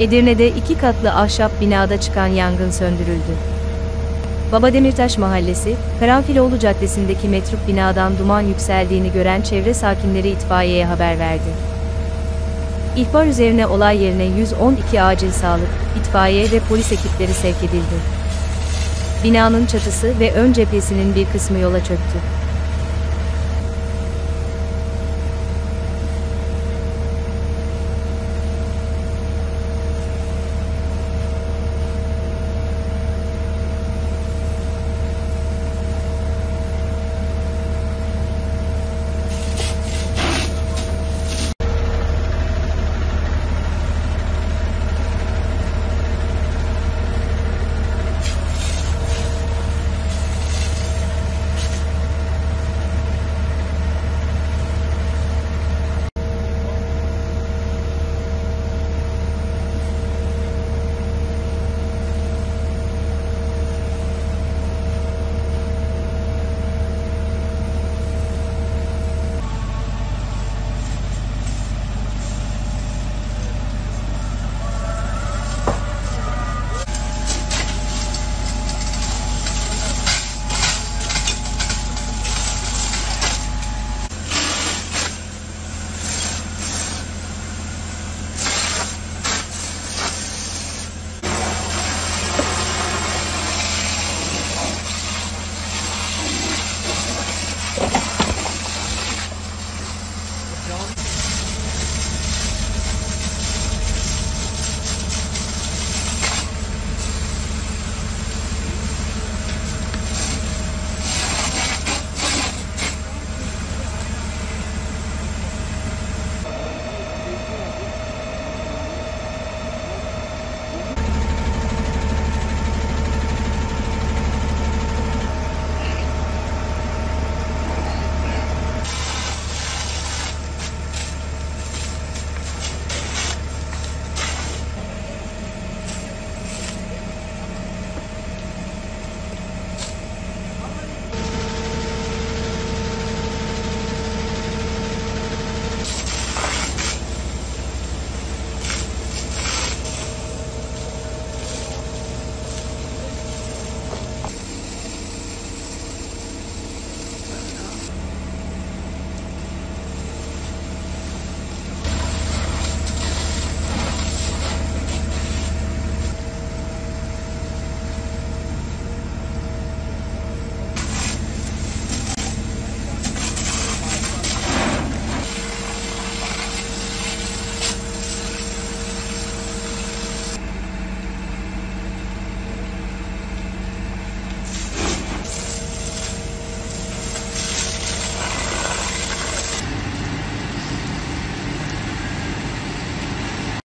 Edirne'de iki katlı ahşap binada çıkan yangın söndürüldü. Baba Demirtaş Mahallesi, Karanfiloğlu Caddesi'ndeki metruk binadan duman yükseldiğini gören çevre sakinleri itfaiyeye haber verdi. İhbar üzerine olay yerine 112 acil sağlık, itfaiye ve polis ekipleri sevk edildi. Binanın çatısı ve ön cephesinin bir kısmı yola çöktü.